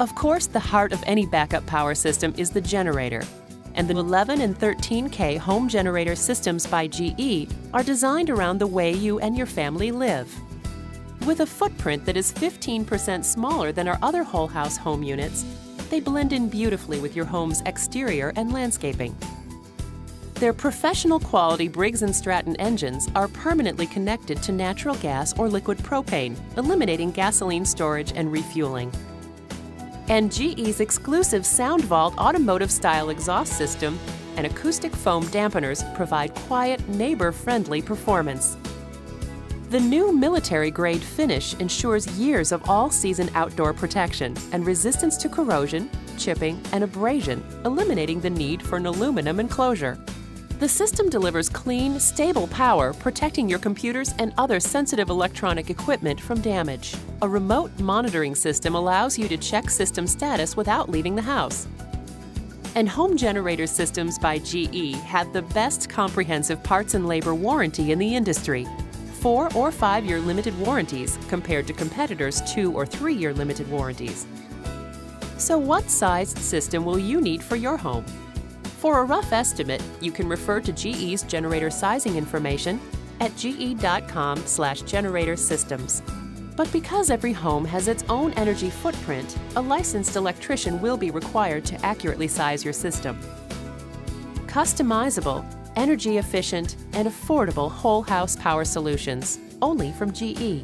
Of course, the heart of any backup power system is the generator. And the 11 and 13K home generator systems by GE are designed around the way you and your family live. With a footprint that is 15% smaller than our other whole house home units, they blend in beautifully with your home's exterior and landscaping. Their professional quality Briggs & Stratton engines are permanently connected to natural gas or liquid propane, eliminating gasoline storage and refueling. And GE's exclusive SoundVault automotive-style exhaust system and acoustic foam dampeners provide quiet, neighbor-friendly performance. The new military-grade finish ensures years of all-season outdoor protection and resistance to corrosion, chipping, and abrasion, eliminating the need for an aluminum enclosure. The system delivers clean, stable power, protecting your computers and other sensitive electronic equipment from damage. A remote monitoring system allows you to check system status without leaving the house. And Home Generator Systems by GE have the best comprehensive parts and labor warranty in the industry four or five year limited warranties compared to competitors' two or three year limited warranties. So, what sized system will you need for your home? For a rough estimate, you can refer to GE's generator sizing information at ge.com slash generator systems. But because every home has its own energy footprint, a licensed electrician will be required to accurately size your system. Customizable energy efficient, and affordable whole house power solutions, only from GE.